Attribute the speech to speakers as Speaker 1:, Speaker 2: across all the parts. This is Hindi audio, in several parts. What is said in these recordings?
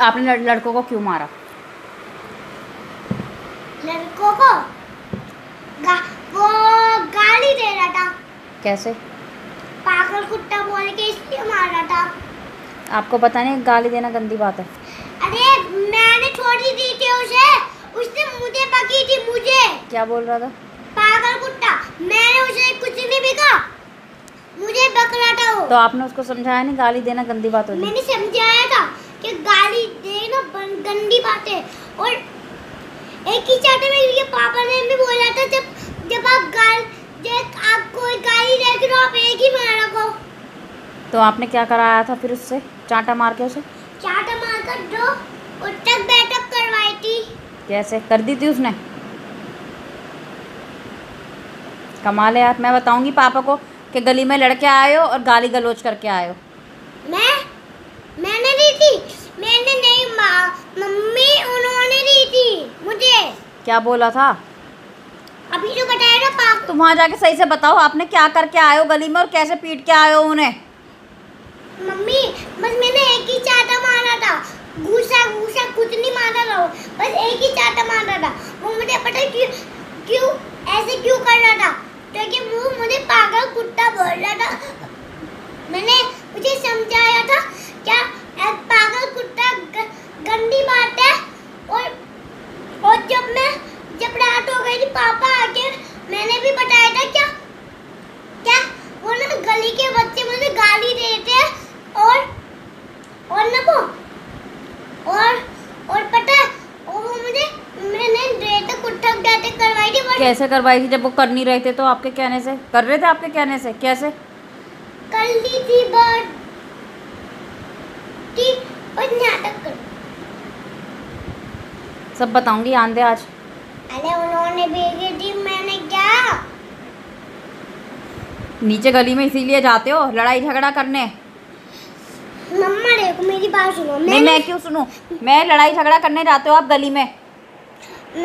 Speaker 1: आपने लड़, लड़कों को क्यों मारा?
Speaker 2: लड़कों को? गा, वो गाली दे रहा था।
Speaker 1: कैसे?
Speaker 2: पागल कुत्ता बोल के इसलिए मार रहा था।
Speaker 1: आपको पता नहीं गाली देना गंदी बात है।
Speaker 2: अरे मैंने छोड़ी दी थी उसे। उसने मुझे पकी थी मुझे।
Speaker 1: क्या बोल रहा था?
Speaker 2: पागल कुत्ता मैंने उसे कुछ नहीं बिका मुझे बक रहा था वो।
Speaker 1: तो आपने उसको समझाया नहीं गाली देना गंदी बात होती है।
Speaker 2: मैंने समझाया था। कि गाली देना गंदी बात है। और एक ही चाटे में ये पापा ने भी बोला था जब जब आप गाल जब आप कोई गाली देते हो आप एक ही मारा को
Speaker 1: तो आपने क्या कराया था फिर उससे? चांटा मार के उसे?
Speaker 2: चाटा मार कर दो उठक बैठक करवाई थी।
Speaker 1: कैसे? कर दी थी उसने? कमाल है यार मैं बताऊँगी पापा को कि गली में लड़के आए हो और गाली गलोच करके आए हो।
Speaker 2: मैं मैंने दी थी मैंने नहीं माँ मम्मी उन्होंने दी थी मुझे
Speaker 1: क्या बोला था?
Speaker 2: अभी जो बताया ना पाप।
Speaker 1: तुम वहाँ जाके सही से बताओ आपने क्या करके आयो हो गली में और कैसे पीट के आए हो उन्हें?
Speaker 2: मम्मी बस मैंने एक ही चाटा मारा था घूसा घूसा कुछ नहीं मारा था वो बस एक ही चाटा मारा था वो मुझे पता है क्यों क्यों ऐसे क्यों कर रहा था क्योंकि वो मुझे पागल कुत्ता बोल रहा था मैंने मुझे समझाया था क्या एक पागल कुत्ता ग, गंदी बात है और और जब मैं जब रात हो गई थी पापा आके मैंने भी बताया था क्या? क्या? वो ना गली के बच्चे मुझे गाली देते हैं और और ना वो और और पता है और वो मुझे मैंने रेत कुट्ठक जाते करवाई थी
Speaker 1: कैसे करवाई थी? जब वो कर नहीं रहे थे तो आपके कहने से? कर रहे थे आपके कहने से? कैसे?
Speaker 2: कर ली थी बट ठीक बस नाटक कर।
Speaker 1: सब बताऊँगी आंदे आज।
Speaker 2: अरे उन्होंने भेजी थी मैंने क्या?
Speaker 1: नीचे गली में इसीलिए जाते हो लड़ाई झगड़ा करने।
Speaker 2: मम्मा देखो मेरी बात सुनो।
Speaker 1: नहीं मैं क्यों सुनूं? मैं लड़ाई झगड़ा करने जाते हो आप गली में।
Speaker 2: मैं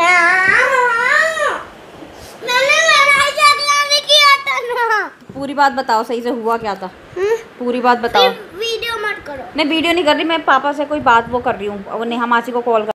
Speaker 2: मैंने लड़ाई झगड़ा नहीं किया था ना।
Speaker 1: पूरी बात बताओ सही से हुआ क्या था?
Speaker 2: हम्म?
Speaker 1: पूरी बात बताओ।
Speaker 2: वीडियो मत करो।
Speaker 1: नहीं वीडियो नहीं कर रही मैं पापा से कोई बात वो कर रही हूँ नेहा मासी को कॉल कर